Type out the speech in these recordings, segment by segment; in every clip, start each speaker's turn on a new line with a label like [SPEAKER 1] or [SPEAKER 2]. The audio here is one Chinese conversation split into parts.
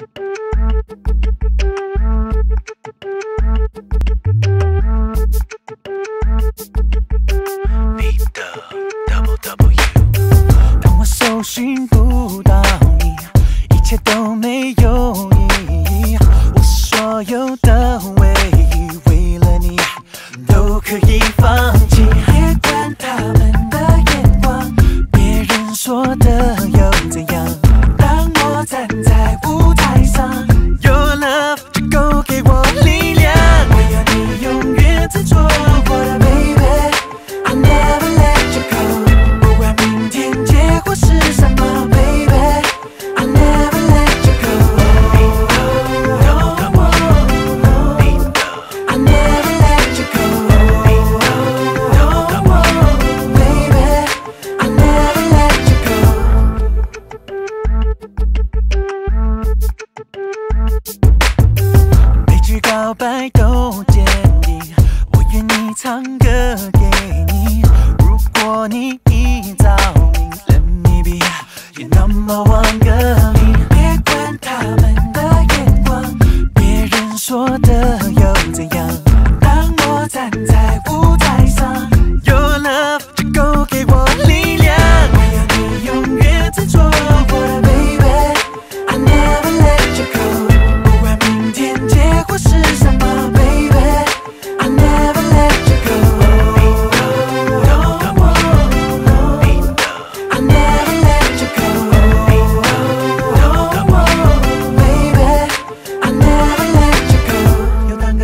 [SPEAKER 1] 你的 WW，
[SPEAKER 2] 当我搜寻不到你，一切都没有意义。我所有的唯一，为了你，都可以放。与告白都坚定我愿意唱歌给你。是 baby i never let you go I never let you go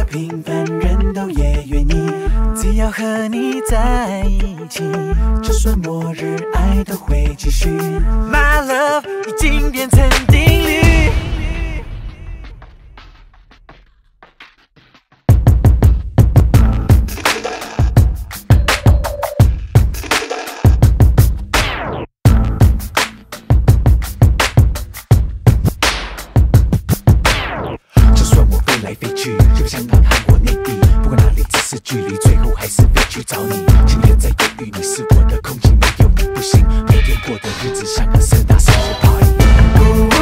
[SPEAKER 2] 平凡人都也愿意只要和你在一起就算末日爱都会继续 my love 已经变成定
[SPEAKER 1] 今天在犹豫，你是我的空气，没有你不行。每天过的日子像个盛大生日 party。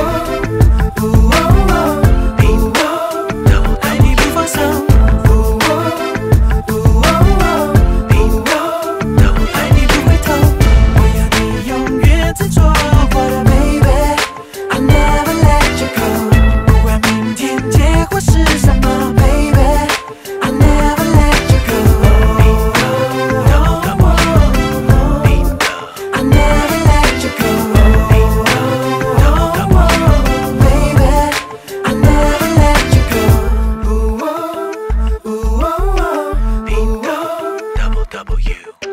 [SPEAKER 1] W.